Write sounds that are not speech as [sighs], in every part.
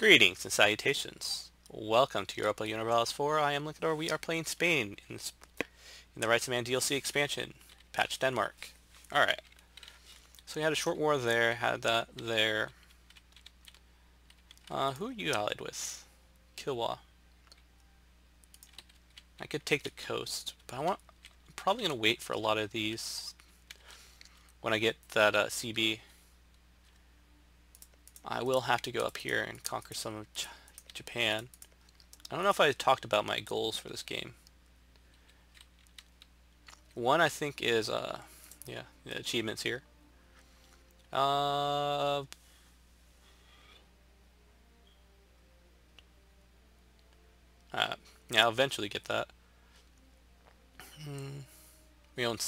Greetings and salutations. Welcome to Europa Universalis 4. I am Liquidor. We are playing Spain in, in the Rights of Man DLC expansion, patch Denmark. Alright. So we had a short war there, had that there. Uh, who are you allied with? Kilwa. I could take the coast, but I want, I'm probably going to wait for a lot of these when I get that uh, CB. I will have to go up here and conquer some of Ch Japan. I don't know if I talked about my goals for this game. One I think is, uh, yeah, achievements here. Uh, uh, yeah, I'll eventually get that. Hmm. We own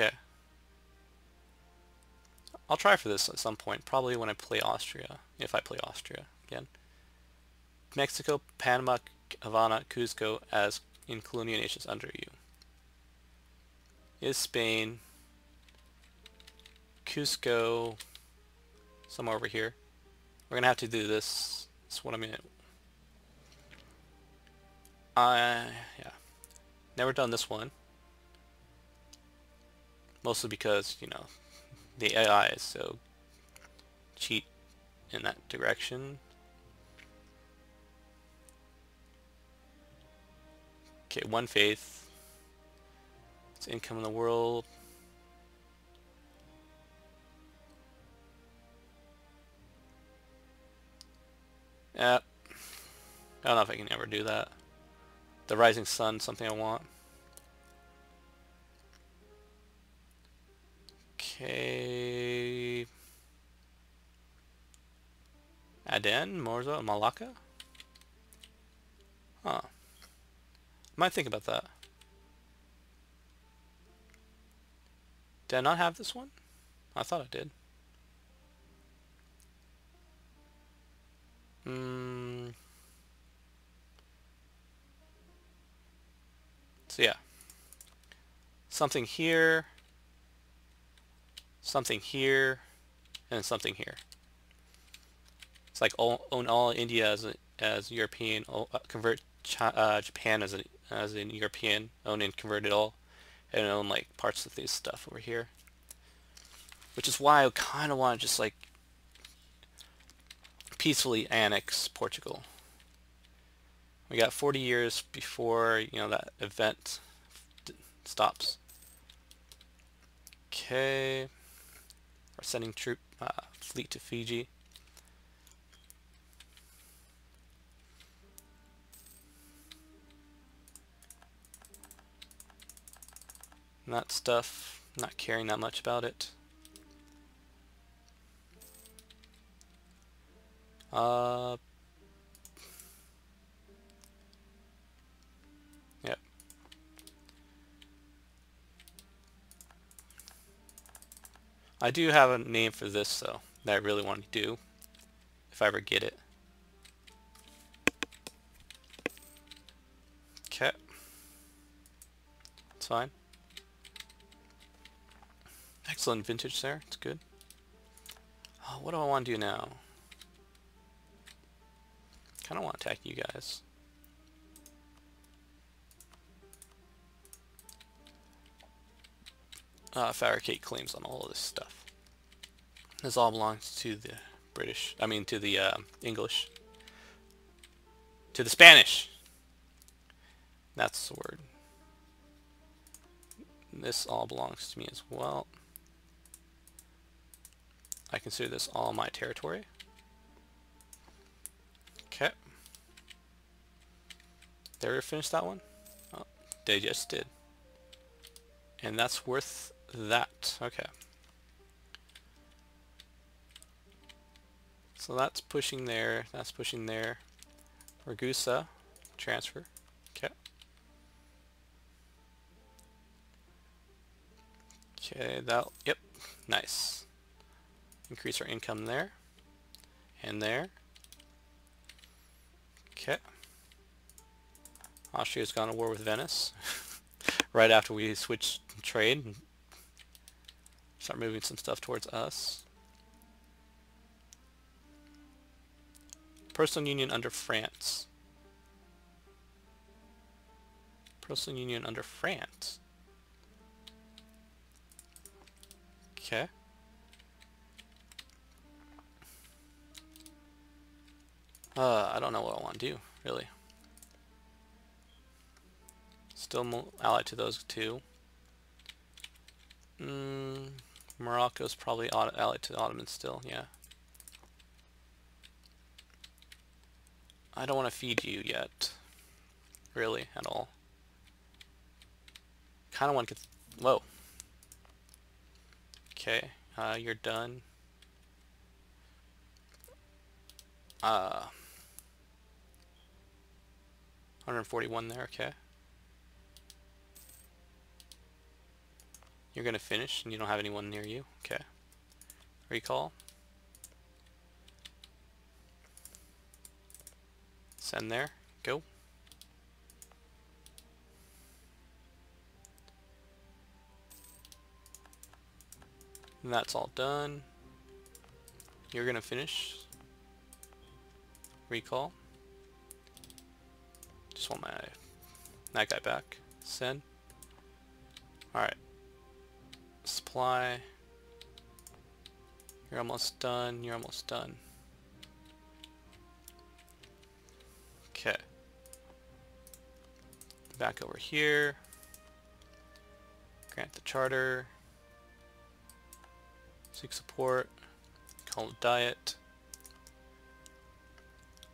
Okay. I'll try for this at some point, probably when I play Austria, if I play Austria again. Mexico, Panama, Havana, Cuzco as in colonial nations under you. Is Spain, Cusco, somewhere over here. We're going to have to do this. That's what I'm going to... I, yeah. Never done this one. Mostly because, you know, the AI is so cheat in that direction. Okay, one faith. It's income in the world. Yeah. I don't know if I can ever do that. The rising sun, something I want. Okay. Aden, Hormuz, Malacca? Huh. Might think about that. Did I not have this one? I thought I did. Hmm. So yeah. Something here something here, and something here. It's like all, own all India as a, as European, uh, convert uh, Japan as as in European, own and convert it all, and own like parts of this stuff over here. Which is why I kind of want to just like peacefully annex Portugal. We got 40 years before you know that event stops. Okay. Sending troop uh, fleet to Fiji. That stuff, not caring that much about it. Uh, I do have a name for this though that I really want to do if I ever get it. Okay. It's fine. Excellent vintage there. It's good. Oh, what do I want to do now? kind of want to attack you guys. Uh, fabricate claims on all of this stuff. This all belongs to the British, I mean to the uh, English, to the Spanish. That's the word. This all belongs to me as well. I consider this all my territory. Okay. They ever finished that one? Oh, they just did. And that's worth that. Okay. So that's pushing there, that's pushing there. Ragusa, transfer. Okay. Okay, that, yep, nice. Increase our income there. And there. Okay. Austria's gone to war with Venice. [laughs] right after we switched trade Start moving some stuff towards us. Personal union under France. Personal union under France. Okay. Uh, I don't know what I want to do, really. Still allied to those two. Mm, Morocco's probably allied to the Ottomans still, yeah. I don't want to feed you yet. Really, at all. Kind of want to get... Whoa. Okay, uh, you're done. Uh, 141 there, okay. You're gonna finish and you don't have anyone near you, okay. Recall. Send there, go. And that's all done. You're gonna finish. Recall. Just want my that guy back. Send. Alright. Supply. You're almost done. You're almost done. Okay. Back over here. Grant the charter. Seek support. Call it diet.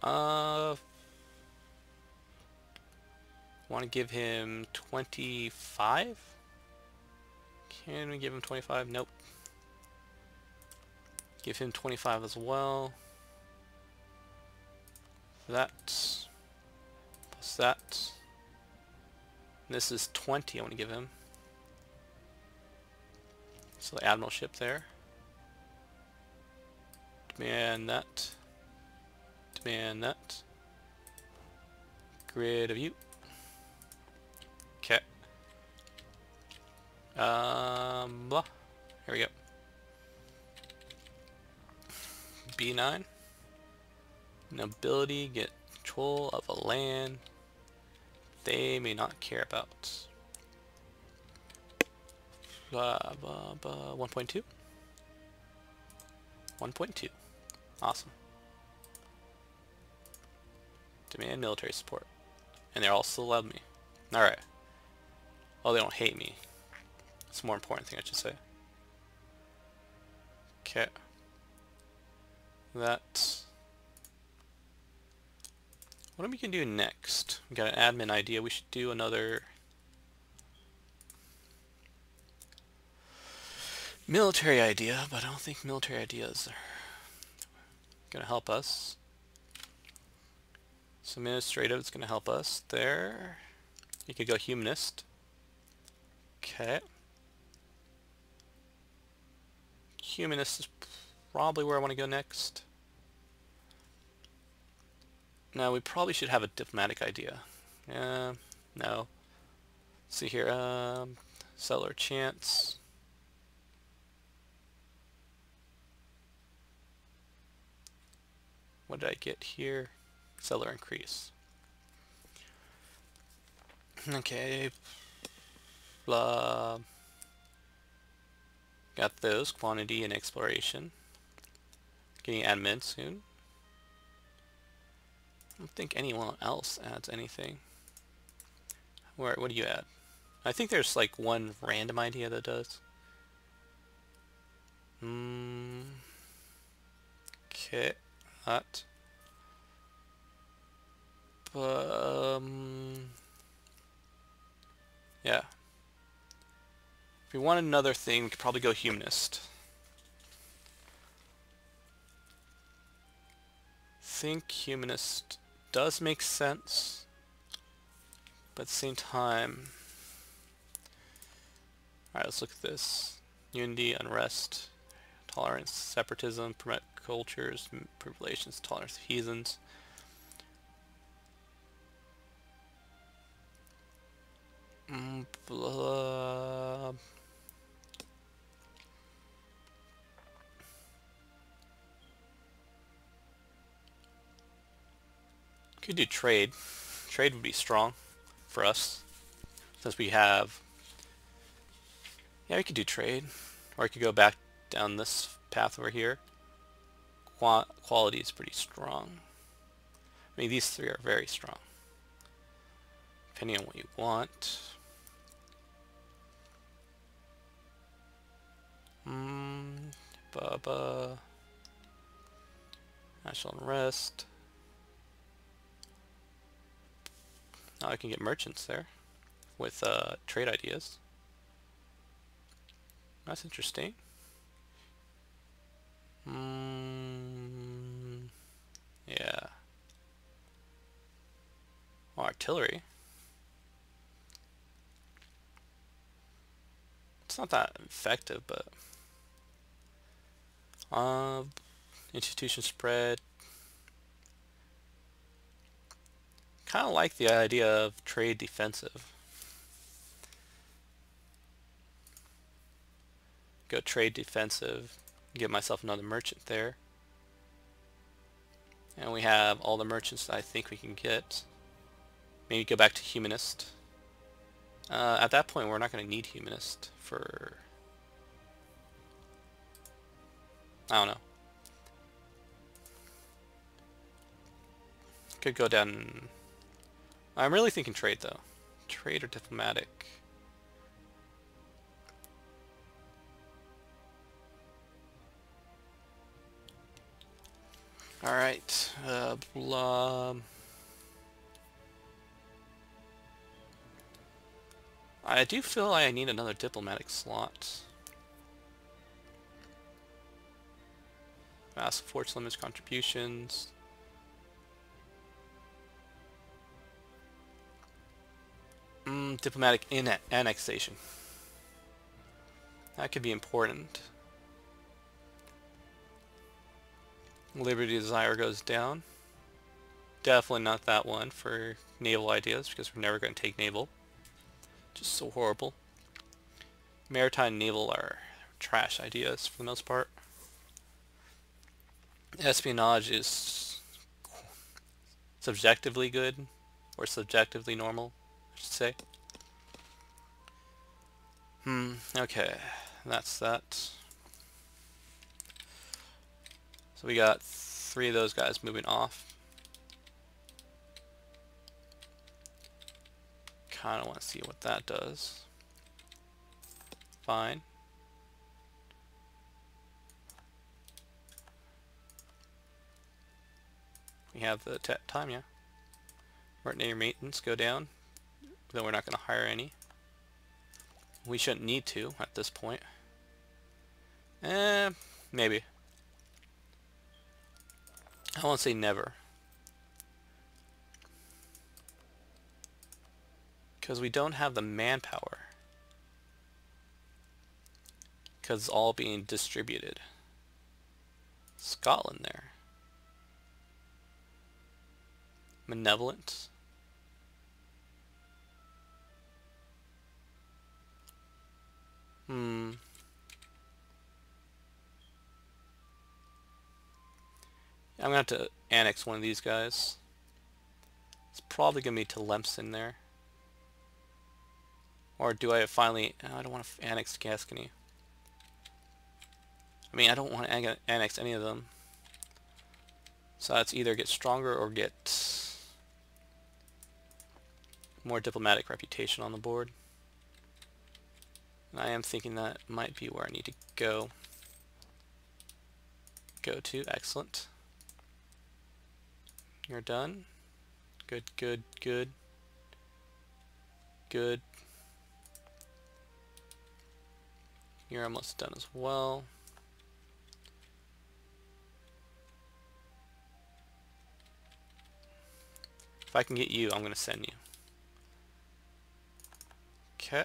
Uh, want to give him 25? Can we give him 25? Nope. Give him 25 as well. That. Plus that. this is 20 I want to give him. So the admiral ship there. Demand that. Demand that. Grid of you. Um, blah. Here we go. B9. Nobility get control of a land they may not care about. Blah, blah, blah, 1.2. 1.2. Awesome. Demand military support. And they're all still love me. Alright. Oh, they don't hate me. It's a more important thing I should say. Okay. That. What are we going to do next? We got an admin idea. We should do another military idea, but I don't think military ideas are going to help us. So administrative is going to help us there. You could go humanist. Okay. Humanist is probably where I want to go next. Now we probably should have a diplomatic idea. Yeah, no. Let's see here, um, settler chance. What did I get here? Settler increase. Okay. Blah. Got those, quantity and exploration. Getting admin soon. I don't think anyone else adds anything. Where, what do you add? I think there's like one random idea that does. Hmm. Okay that. But, um, If we want another thing, we could probably go humanist. think humanist does make sense, but at the same time, alright, let's look at this. Unity, unrest, tolerance, separatism, promote cultures, relations, tolerance of heathens. Mm, blah. Could do trade. Trade would be strong for us since we have yeah we could do trade or I could go back down this path over here. Qua quality is pretty strong. I mean these three are very strong depending on what you want. Hmm, Bubba. National Unrest Now I can get merchants there with uh, trade ideas. That's interesting. Mm, yeah. Oh, artillery. It's not that effective, but... Uh, institution spread, kind of like the idea of trade defensive. Go trade defensive, get myself another merchant there. And we have all the merchants that I think we can get. Maybe go back to humanist. Uh, at that point, we're not going to need humanist for... I don't know. Could go down I'm really thinking trade though. Trade or diplomatic. Alright, uh, blah. I do feel like I need another diplomatic slot. Ask force limits contributions. Mm, diplomatic annexation. That could be important. Liberty Desire goes down. Definitely not that one for naval ideas because we're never going to take naval. Just so horrible. Maritime naval are trash ideas for the most part. Espionage is subjectively good or subjectively normal should say. Hmm, okay. That's that. So we got three of those guys moving off. Kind of want to see what that does. Fine. We have the time, yeah. Mercenary maintenance go down then we're not going to hire any. We shouldn't need to at this point. Eh, maybe. I won't say never. Because we don't have the manpower. Because it's all being distributed. Scotland there. Malevolent. I'm going to have to annex one of these guys. It's probably going to be Tlemcen there. Or do I finally... Oh, I don't want to annex Gascony. I mean, I don't want to annex any of them. So that's either get stronger or get more diplomatic reputation on the board. And I am thinking that might be where I need to go. Go to, excellent. You're done. Good, good, good. Good. You're almost done as well. If I can get you, I'm going to send you. Okay.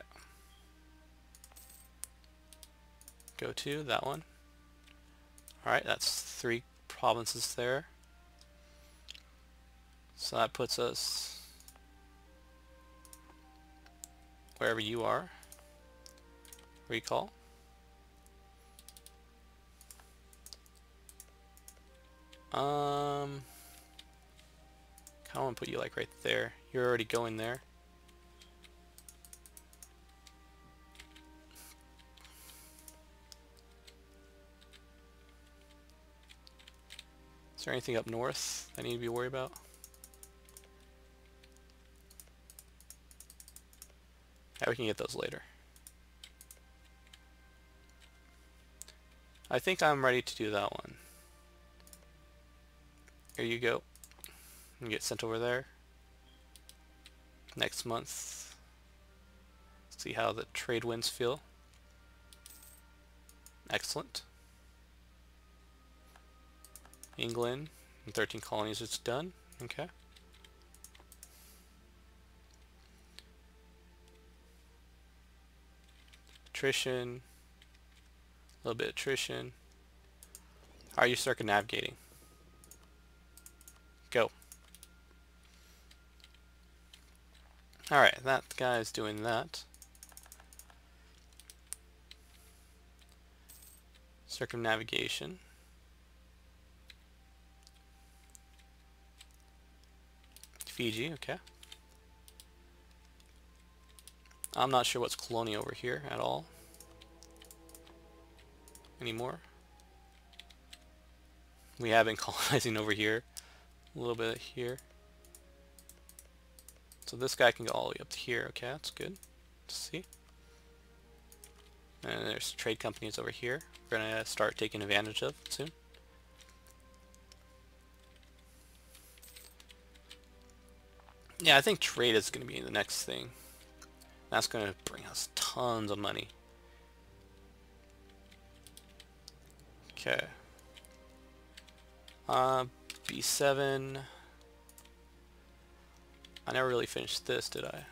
go to, that one. Alright, that's three provinces there. So that puts us wherever you are. Recall. Um, I want to put you like right there. You're already going there. Is there anything up north I need to be worried about? We can get those later. I think I'm ready to do that one. Here you go. Get sent over there. Next month. See how the trade winds feel. Excellent. England, 13 colonies it's done. Okay. Attrition, a little bit of attrition. How are you circumnavigating? Go. Alright, that guy's doing that. Circumnavigation. Fiji, okay. I'm not sure what's colonial over here at all anymore. We have been [laughs] colonizing over here, a little bit here. So this guy can go all the way up to here. Okay, that's good to see. And there's trade companies over here. We're gonna start taking advantage of soon. Yeah, I think trade is going to be the next thing. That's going to bring us tons of money. Okay. Uh, B7. I never really finished this, did I?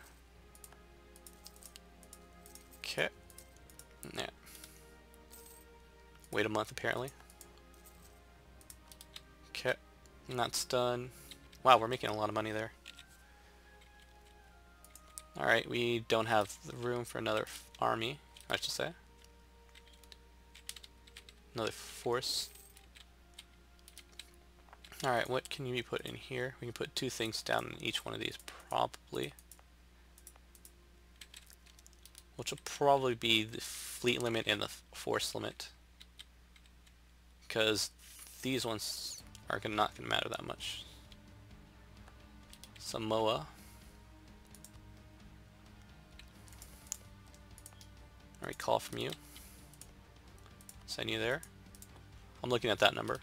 Okay. Yeah. Wait a month, apparently. Okay. And that's done. Wow, we're making a lot of money there. Alright, we don't have room for another army, I should say another force. Alright, what can you put in here? We can put two things down in each one of these, probably. Which will probably be the fleet limit and the force limit. Because these ones are not going to matter that much. Samoa. Alright, call from you. Send you there. I'm looking at that number.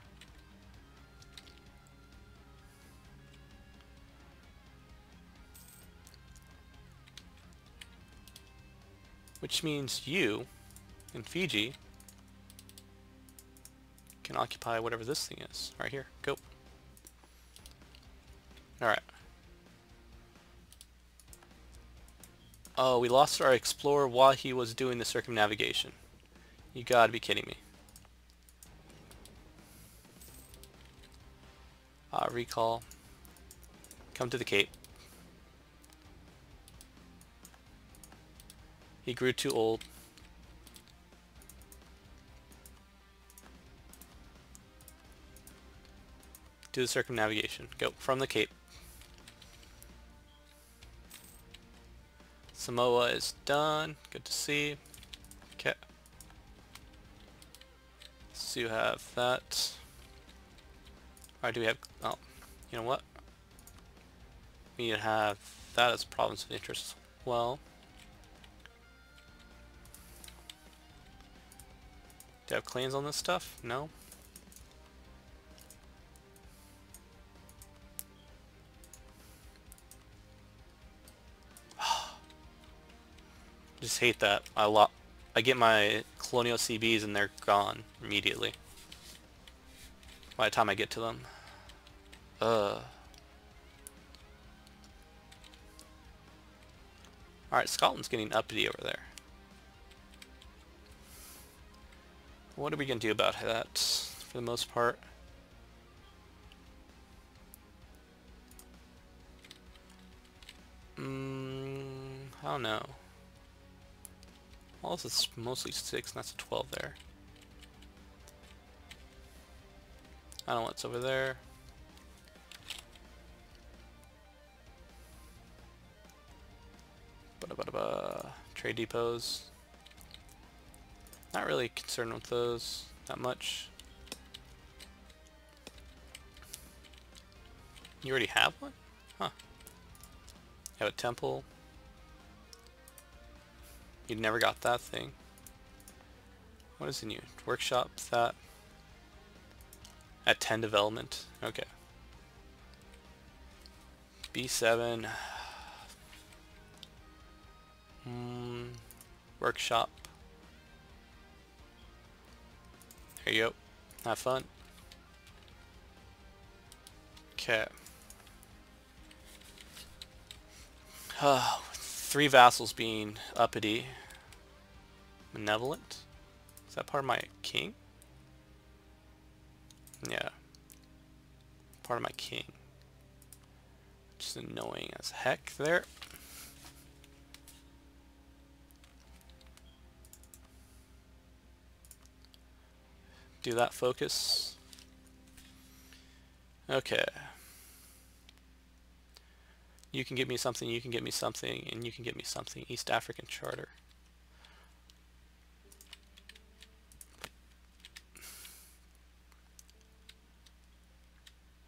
Which means you, in Fiji, can occupy whatever this thing is. Right here. Go. Alright. Oh, we lost our explorer while he was doing the circumnavigation. You gotta be kidding me. Uh, recall. Come to the Cape. He grew too old. Do the circumnavigation. Go from the Cape. Samoa is done. Good to see. Okay. So you have that. Alright, do we have... Oh, you know what? We have that as province of interest as well. Do you have claims on this stuff? No? Just hate that. I lot I get my colonial CBs and they're gone immediately. By the time I get to them. Uh. Alright, Scotland's getting uppity over there. What are we going to do about that, for the most part? Mm, I don't know. Well, this is mostly 6, and that's a 12 there. I don't know what's over there. Ba -da -ba -da -ba. Trade depots. Not really concerned with those that much. You already have one? Huh. You have a temple. You never got that thing. What is in you? Workshop that. At 10 development. Okay. B7. Mm, workshop. There you go. Have fun. Okay. [sighs] Uh, three vassals being uppity. Malevolent? Is that part of my king? Yeah. Part of my king. Just annoying as heck there. Do that focus. Okay. You can get me something, you can get me something, and you can get me something. East African Charter.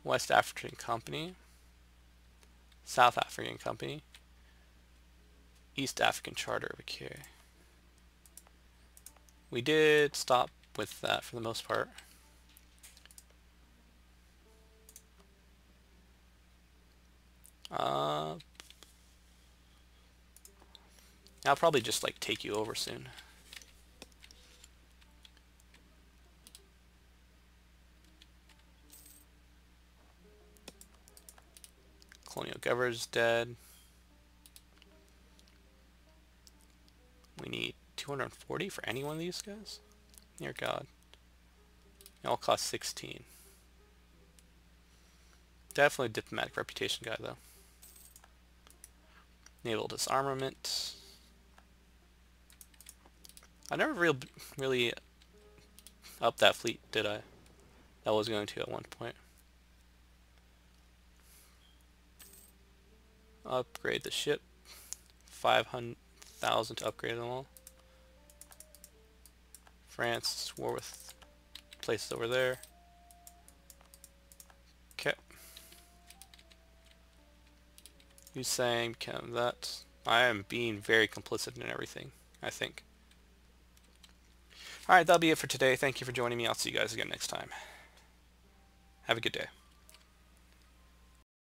West African Company. South African Company. East African Charter, okay. We did stop with that for the most part. Uh, I'll probably just like take you over soon. Colonial Governor's dead. We need 240 for any one of these guys? Dear God. All cost 16. Definitely diplomatic reputation guy though. Naval disarmament. I never real, really upped that fleet, did I? That was going to at one point. Upgrade the ship. 500,000 to upgrade them all. France, war with places over there. You saying become that? I am being very complicit in everything, I think. Alright, that'll be it for today. Thank you for joining me. I'll see you guys again next time. Have a good day.